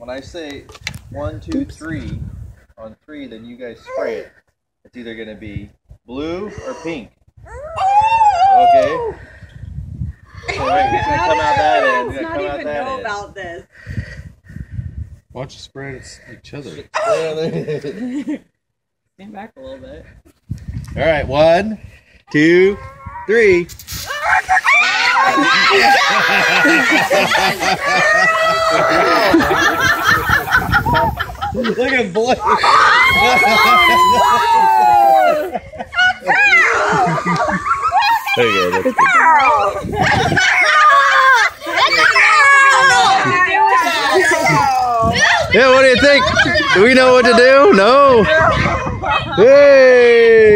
when I say one, two, three, on three, then you guys spray it. It's either gonna be blue or pink. Okay. Oh! So right, it's gonna come out that end. It's Does gonna not come out even that know end. about this. Watch don't you spray it at each other? Stand back a little bit. All right, one, two, three. Look at Blake. okay, that's good. Yeah, what do you think? Do we know what to do? No. Hey.